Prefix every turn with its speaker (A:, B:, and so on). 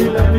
A: Yeah.